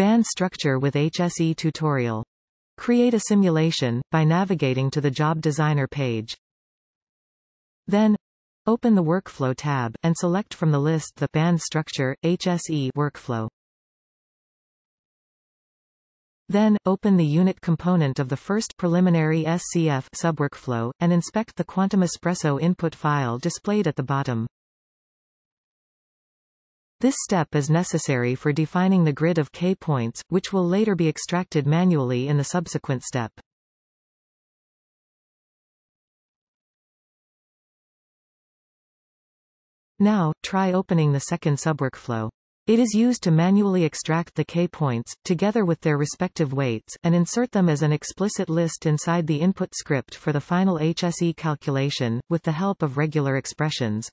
Band structure with HSE tutorial. Create a simulation, by navigating to the Job Designer page. Then, open the Workflow tab, and select from the list the Band Structure, HSE workflow. Then, open the unit component of the first preliminary SCF subworkflow, and inspect the Quantum Espresso input file displayed at the bottom. This step is necessary for defining the grid of k-points, which will later be extracted manually in the subsequent step. Now, try opening the second subworkflow. It is used to manually extract the k-points, together with their respective weights, and insert them as an explicit list inside the input script for the final HSE calculation, with the help of regular expressions.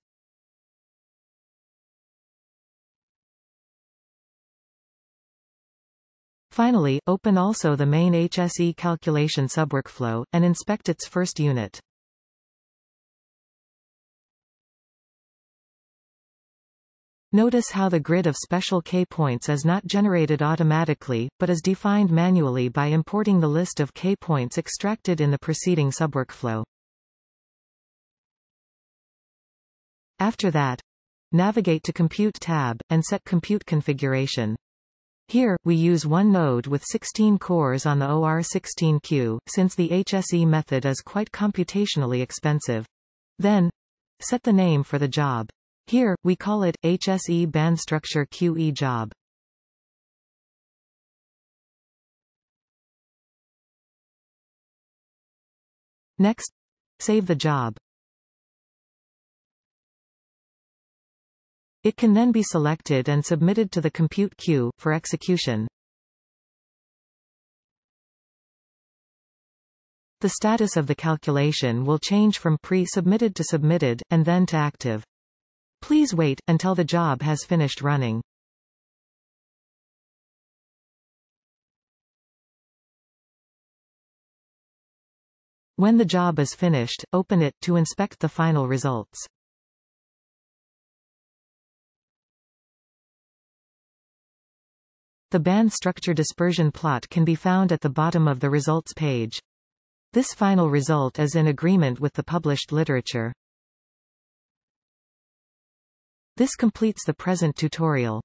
Finally, open also the main HSE calculation subworkflow, and inspect its first unit. Notice how the grid of special k-points is not generated automatically, but is defined manually by importing the list of k-points extracted in the preceding subworkflow. After that, navigate to Compute tab, and set Compute configuration. Here, we use one node with 16 cores on the OR16Q, since the HSE method is quite computationally expensive. Then, set the name for the job. Here, we call it HSE band structure QE job. Next, save the job. It can then be selected and submitted to the compute queue, for execution. The status of the calculation will change from pre-submitted to submitted, and then to active. Please wait, until the job has finished running. When the job is finished, open it, to inspect the final results. The band structure dispersion plot can be found at the bottom of the results page. This final result is in agreement with the published literature. This completes the present tutorial.